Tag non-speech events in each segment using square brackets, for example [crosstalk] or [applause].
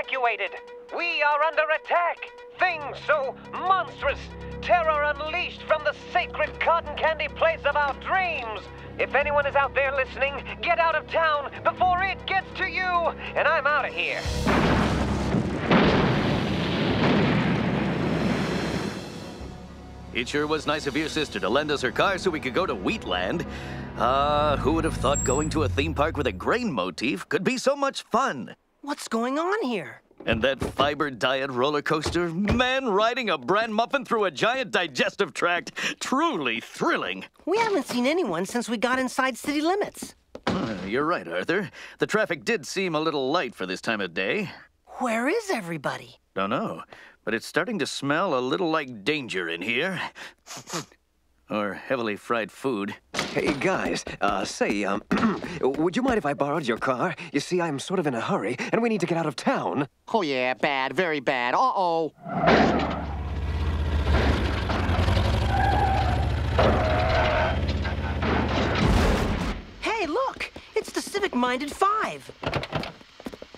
evacuated. We are under attack. Things so monstrous. Terror unleashed from the sacred cotton candy place of our dreams. If anyone is out there listening, get out of town before it gets to you. And I'm out of here. It sure was nice of your sister to lend us her car so we could go to Wheatland. Ah, who would have thought going to a theme park with a grain motif could be so much fun? What's going on here? And that fiber diet roller coaster, man riding a bran muffin through a giant digestive tract, truly thrilling. We haven't seen anyone since we got inside city limits. Uh, you're right, Arthur. The traffic did seem a little light for this time of day. Where is everybody? Don't know, but it's starting to smell a little like danger in here. [laughs] or heavily fried food. Hey, guys, uh, say, um, [clears throat] would you mind if I borrowed your car? You see, I'm sort of in a hurry, and we need to get out of town. Oh, yeah, bad, very bad. Uh-oh. Hey, look! It's the civic-minded five.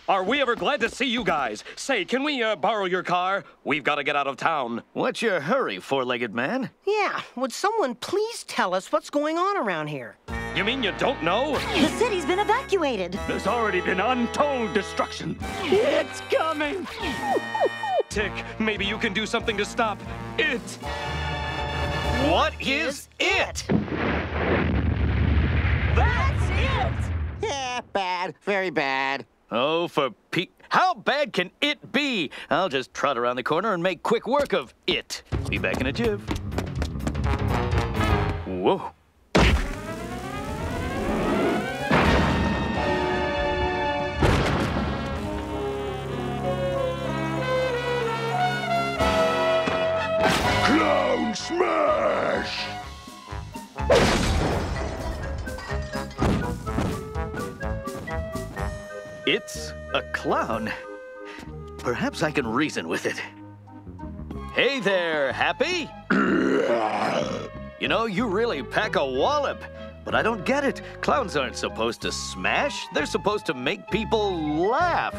Are we ever glad to see you guys? Say, can we uh, borrow your car? We've got to get out of town. What's your hurry, four-legged man? Yeah, would someone please tell us what's going on around here? You mean you don't know? The city's been evacuated. There's already been untold destruction. It's coming. Tick, maybe you can do something to stop it. What is it? That's it! Yeah, [laughs] bad, very bad. Oh, for Pete. How bad can it be? I'll just trot around the corner and make quick work of it. Be back in a jiff. Whoa. Clown Smash! A clown. Perhaps I can reason with it. Hey there, Happy? you know, you really pack a wallop. But I don't get it. Clowns aren't supposed to smash. They're supposed to make people laugh.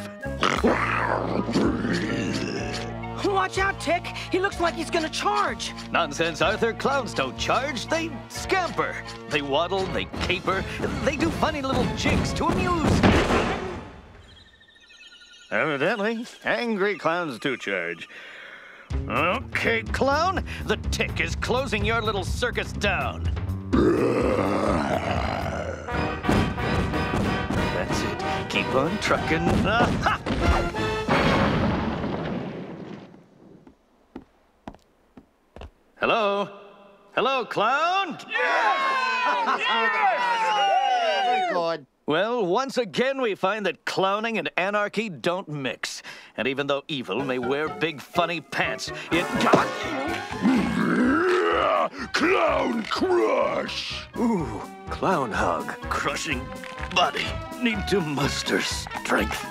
Watch out, Tick! He looks like he's gonna charge. Nonsense, Arthur. Clowns don't charge. They scamper. They waddle, they caper. They do funny little jigs to amuse. Evidently, angry clowns do charge. Okay, clown, the tick is closing your little circus down. That's it. Keep on trucking. Hello? Hello, clown? Yes! [laughs] Oh, Very good. Well, once again, we find that clowning and anarchy don't mix. And even though evil may wear big, funny pants, it. got... Clown Crush! Ooh, clown hug. Crushing body. Need to muster strength.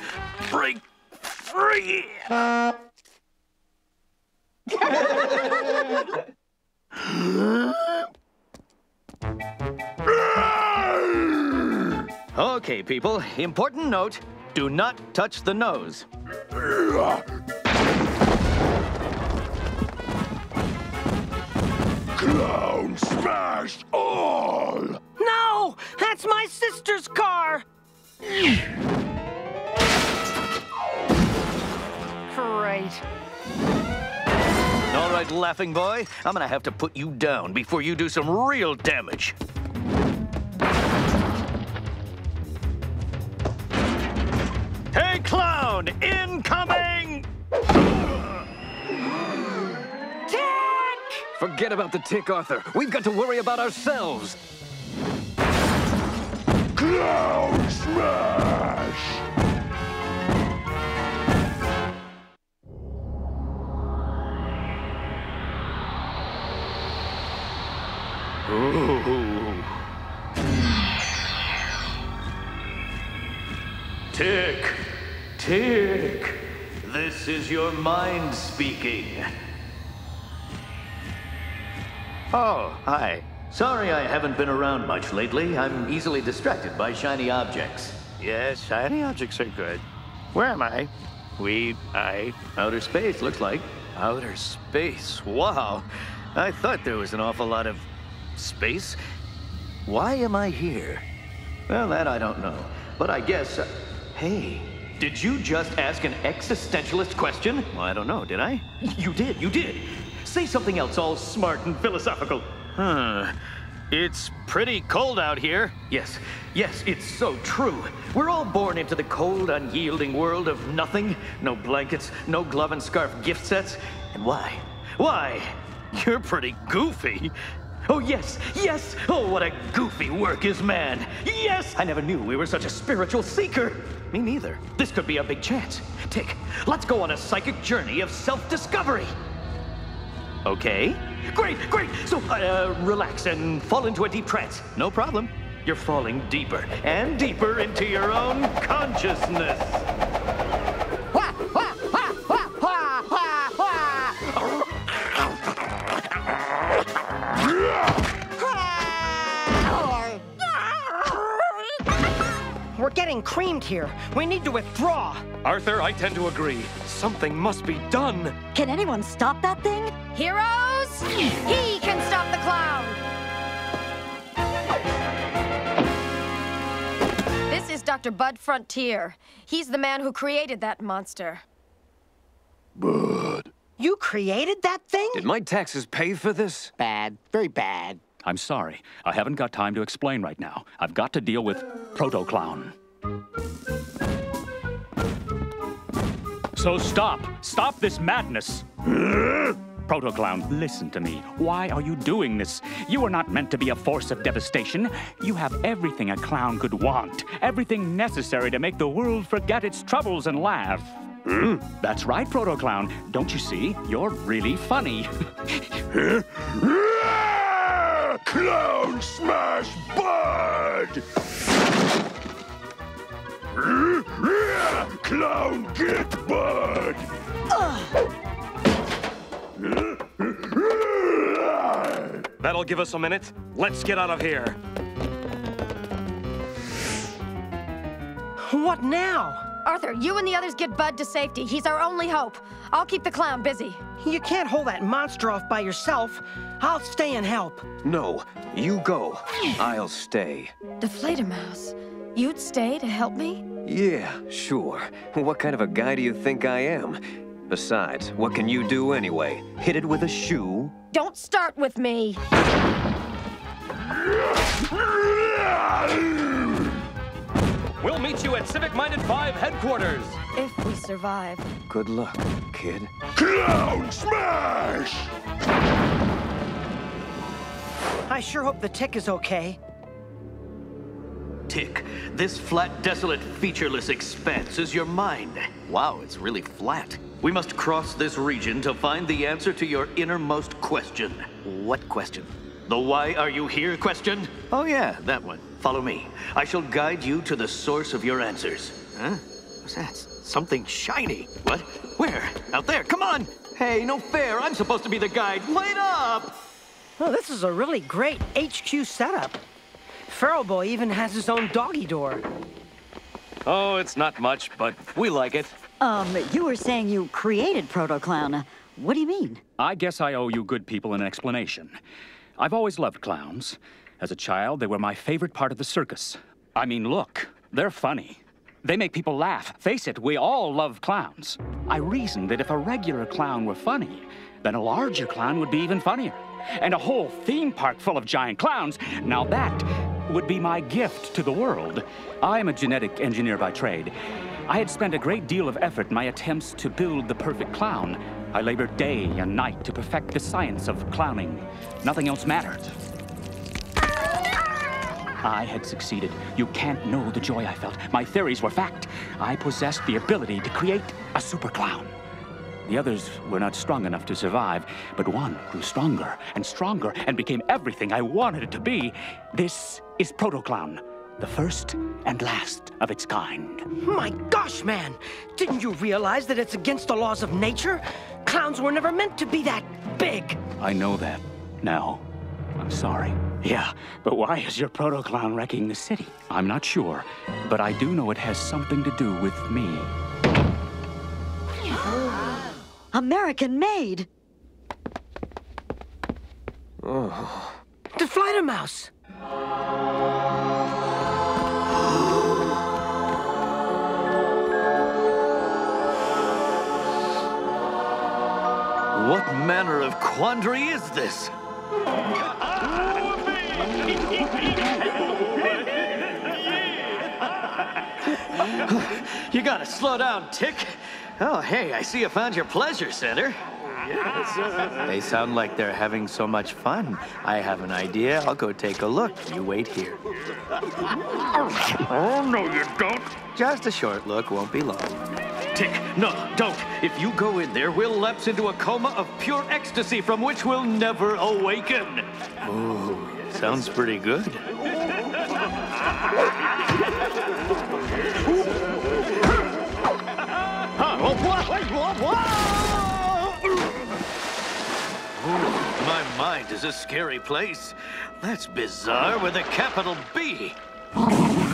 Break free. [laughs] Okay, people, important note do not touch the nose. Clown Smash all! No! That's my sister's car! Great. All right, laughing boy, I'm gonna have to put you down before you do some real damage. Clown! Incoming! Forget about the tick, Arthur. We've got to worry about ourselves. Clown Smash! Ooh. Tick, tick. This is your mind speaking. Oh, hi. Sorry I haven't been around much lately. I'm easily distracted by shiny objects. Yes, shiny objects are good. Where am I? We, I, Outer space, looks like. Outer space? Wow. I thought there was an awful lot of space. Why am I here? Well, that I don't know. But I guess. Uh, hey, did you just ask an existentialist question? Well, I don't know, did I? You did, you did. Say something else, all smart and philosophical. Huh. It's pretty cold out here. Yes, yes, it's so true. We're all born into the cold, unyielding world of nothing. No blankets, no glove and scarf gift sets. And why? Why? You're pretty goofy. Oh, yes, yes! Oh, what a goofy work is man! Yes! I never knew we were such a spiritual seeker! Me neither. This could be a big chance. Tick, let's go on a psychic journey of self discovery. Okay? Great, great! So, uh, relax and fall into a deep trance. No problem. You're falling deeper and deeper into your own consciousness. Getting creamed here. We need to withdraw. Arthur, I tend to agree. Something must be done. Can anyone stop that thing? Heroes, he can stop the clown. This is Dr. Bud Frontier. He's the man who created that monster. Bud. You created that thing? Did my taxes pay for this? Bad. Very bad. I'm sorry. I haven't got time to explain right now. I've got to deal with Proto Clown. So stop! Stop this madness! Proto Clown, listen to me. Why are you doing this? You are not meant to be a force of devastation. You have everything a clown could want, everything necessary to make the world forget its troubles and laugh. Hmm? That's right, Proto Clown. Don't you see? You're really funny. [laughs] Clown smash Bud! Clown get Bud! That'll give us a minute. Let's get out of here. What now? Arthur, you and the others get Bud to safety. He's our only hope. I'll keep the clown busy. You can't hold that monster off by yourself. I'll stay and help. No, you go. I'll stay. Die Fledermaus, you'd stay to help me? Yeah, sure. What kind of a guy do you think I am? Besides, what can you do anyway? Hit it with a shoe? Don't start with me. We'll meet you at Civic Minded 5 headquarters. If we survive. Good luck, kid. Clown smash! I sure hope the tick is okay. Tick, this flat, desolate, featureless expanse is your mind. Wow, it's really flat. We must cross this region to find the answer to your innermost question. What question? The why are you here question? Oh, yeah, that one. Follow me. I shall guide you to the source of your answers. Huh? What's that? Something shiny. What? Where? Out there. Come on. Hey, no fair. I'm supposed to be the guide. Wait up! Oh, this is a really great HQ setup. Feral Boy even has his own doggy door. Oh, it's not much, but we like it. Um, you were saying you created Proto Clown. What do you mean? I guess I owe you good people an explanation. I've always loved clowns. As a child, they were my favorite part of the circus. I mean, look, they're funny. They make people laugh. Face it, we all love clowns. I reasoned that if a regular clown were funny, then a larger clown would be even funnier. And a whole theme park full of giant clowns, now that would be my gift to the world. I am a genetic engineer by trade. I had spent a great deal of effort in my attempts to build the perfect clown. I labored day and night to perfect the science of clowning. Nothing else mattered. I had succeeded. You can't know the joy I felt. My theories were fact. I possessed the ability to create a super clown. The others were not strong enough to survive, but one grew stronger and stronger and became everything I wanted it to be. This is Proto Clown, the first and last of its kind. My gosh, man! Didn't you realize that it's against the laws of nature? Clowns were never meant to be that big. I know that now. I'm sorry. Yeah, but why is your proto-clown wrecking the city? I'm not sure, but I do know it has something to do with me. American made. Oh. Die Fledermaus. What manner of quandary is this? you gotta slow down, Tick. Oh, hey, I see you found your pleasure center. Yes. They sound like they're having so much fun. I have an idea. I'll go take a look. You wait here. Oh, no, you don't. Just a short look, won't be long. Tick, no, don't. If you go in there, we'll lapse into a coma of pure ecstasy from which we'll never awaken. Ooh, sounds pretty good. [laughs] Ooh, my mind is a scary place. That's bizarre with a capital B.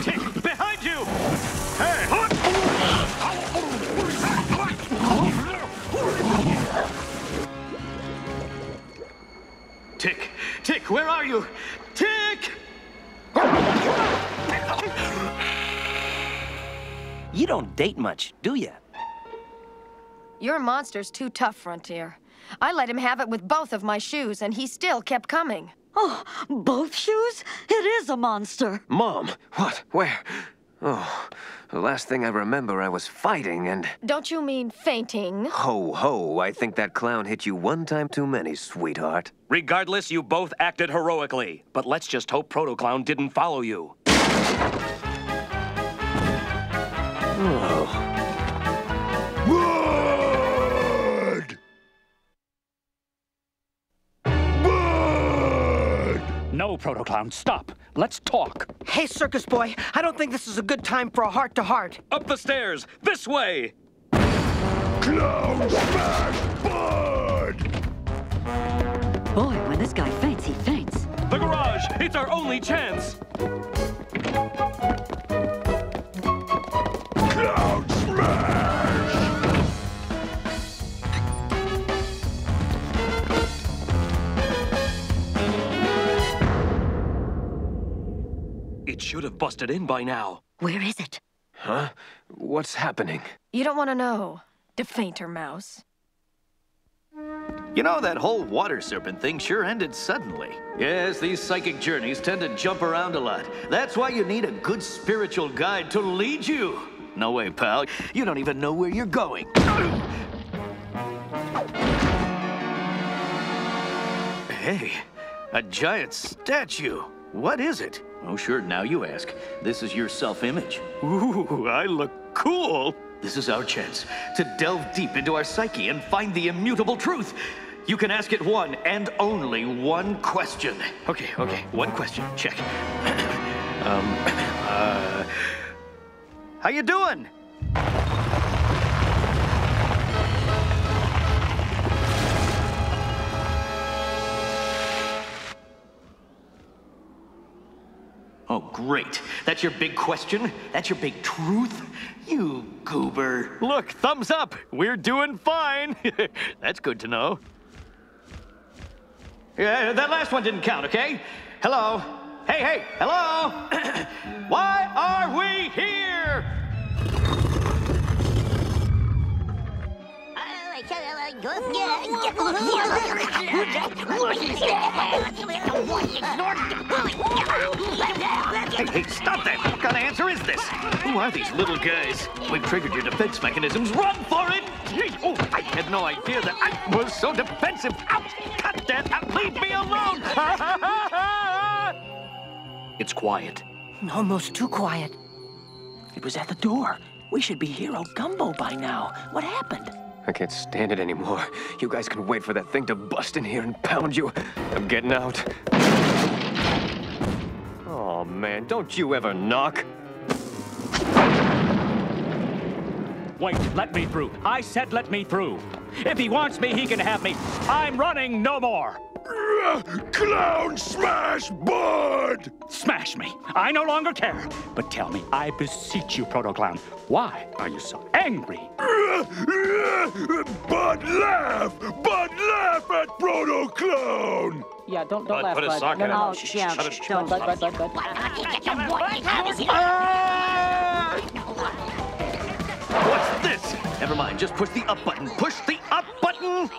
Tick, behind you! Hey! Tick, Tick, where are you? Tick! You don't date much, do you? Your monster's too tough, Frontier. I let him have it with both of my shoes, and he still kept coming. Oh, both shoes? It is a monster. Mom, what? Where? Oh, the last thing I remember, I was fighting and. Don't you mean fainting? Ho, ho, I think that clown hit you one time too many, sweetheart. Regardless, you both acted heroically. But let's just hope Proto Clown didn't follow you. No, Proto-Clown, stop. Let's talk. Hey, Circus Boy, I don't think this is a good time for a heart-to-heart. Up the stairs! This way! Clown Smash Bud! Boy, when this guy faints, he faints. The garage! It's our only chance! Should have busted in by now. Where is it? Huh? What's happening? You don't want to know, defainter mouse. You know, that whole water serpent thing sure ended suddenly. Yes, these psychic journeys tend to jump around a lot. That's why you need a good spiritual guide to lead you. No way, pal. You don't even know where you're going. Hey, a giant statue. What is it? Oh, sure, now you ask. This is your self-image. Ooh, I look cool. This is our chance to delve deep into our psyche and find the immutable truth. You can ask it one and only one question. Okay, okay, one question. Check. [clears throat] um, [clears throat] uh, how you doing? Oh, great. That's your big question? That's your big truth? You goober. Look, thumbs up. We're doing fine. [laughs] That's good to know. Yeah, that last one didn't count, okay? Hello? Hey, hey, hello? [clears throat] Why are we here? Hey, hey, stop that! What kind of answer is this? Who are these little guys? We've triggered your defense mechanisms. Run for it! Oh, I had no idea that I was so defensive. Ouch! Cut that! out. Leave me alone! It's quiet. Almost too quiet. It was at the door. We should be Hero Gumbo by now. What happened? I can't stand it anymore. You guys can wait for that thing to bust in here and pound you. I'm getting out. Oh, man, don't you ever knock. Wait, let me through. I said let me through. If he wants me, he can have me. I'm running no more. Clown smash, bud! Smash me. I no longer care. But tell me, I beseech you, Proto Clown, why are you so angry? Bud laugh! Bud laugh at Proto Clown! Yeah, don't don't Bud, laugh, put a Bud. sock no, in no, it. no, Oh, shh, yeah, shut it. shh, Bud, Bud, Bud, Bud, Bud. What's this? Never mind, just push the up button. Push the up button!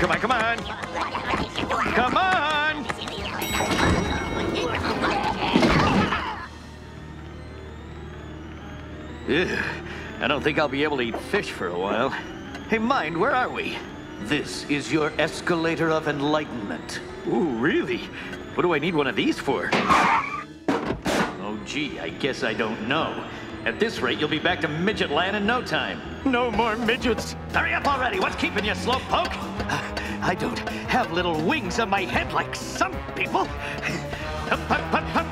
Come on, come on, come on! Ugh, I don't think I'll be able to eat fish for a while. Hey, Mind, where are we? This is your escalator of enlightenment. Ooh, really? What do I need one of these for? Oh, gee, I guess I don't know. At this rate, you'll be back to Midget Land in no time. No more midgets. Hurry up already. What's keeping you, Slowpoke? I don't have little wings on my head like some people.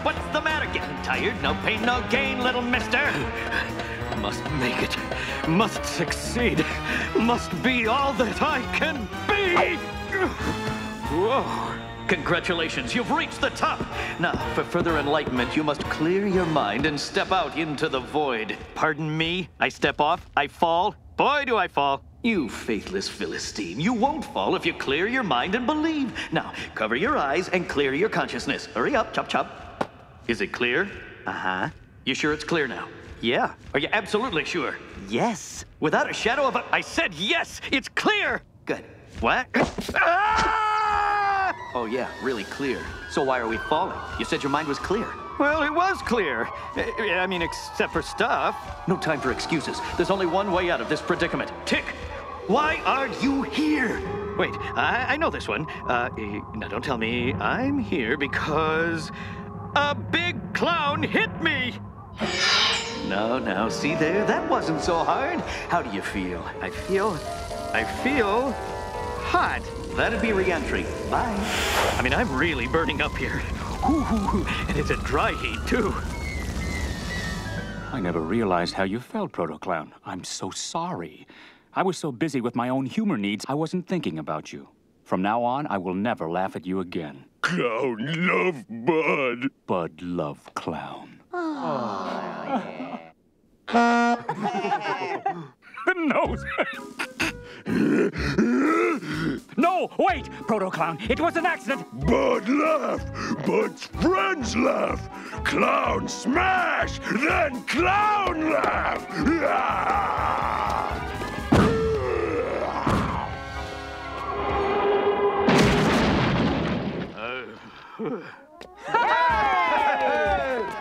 What's the matter? Getting tired? No pain, no gain, little mister. Must make it. Must succeed. Must be all that I can be. Whoa. Congratulations, you've reached the top. Now, for further enlightenment, you must clear your mind and step out into the void. Pardon me? I step off? I fall? Boy, do I fall. You faithless Philistine, you won't fall if you clear your mind and believe. Now, cover your eyes and clear your consciousness. Hurry up, chop chop. Is it clear? Uh huh. You sure it's clear now? Yeah. Are you absolutely sure? Yes. Without a shadow of a. I said yes! It's clear! Good. What? Ah! Oh, yeah, really clear. So why are we falling? You said your mind was clear. Well, it was clear. I mean, except for stuff. No time for excuses. There's only one way out of this predicament. Tick! Why are you here? Wait, I, I know this one. Uh, eh, now don't tell me I'm here because a big clown hit me. No, no, see there? That wasn't so hard. How do you feel? I feel. I feel. hot. That'd be reentry. Bye. I mean, I'm really burning up here. Hoo. And it's a dry heat, too. I never realized how you felt, Proto Clown. I'm so sorry. I was so busy with my own humor needs, I wasn't thinking about you. From now on, I will never laugh at you again. Clown love Bud. Bud love clown. The [laughs] nose. no, wait, Proto Clown. It was an accident. Bud laugh. Bud's friends laugh. Clown smash. Then clown laugh. [laughs]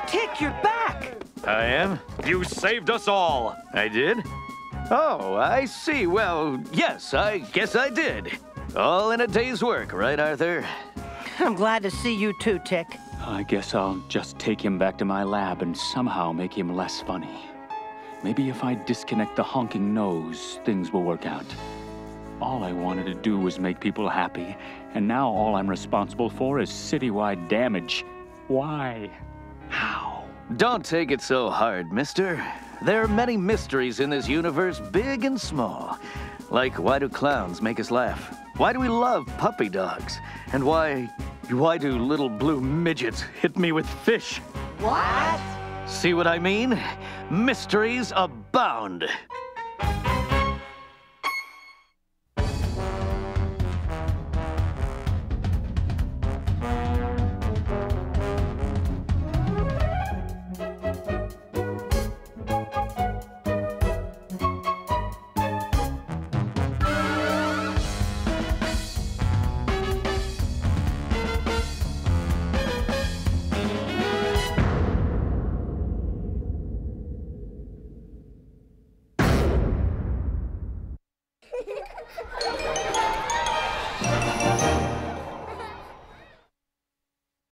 Tick, you're back! I am? You saved us all. I did? Oh, I see. Well, yes, I guess I did. All in a day's work, right, Arthur? I'm glad to see you too, Tick. I guess I'll just take him back to my lab and somehow make him less funny. Maybe if I disconnect the honking nose, things will work out. All I wanted to do was make people happy, and now all I'm responsible for is citywide damage. Why? How? Don't take it so hard, mister. There are many mysteries in this universe, big and small. Like, why do clowns make us laugh? Why do we love puppy dogs? And why. why do little blue midgets hit me with fish? What? See what I mean? Mysteries abound.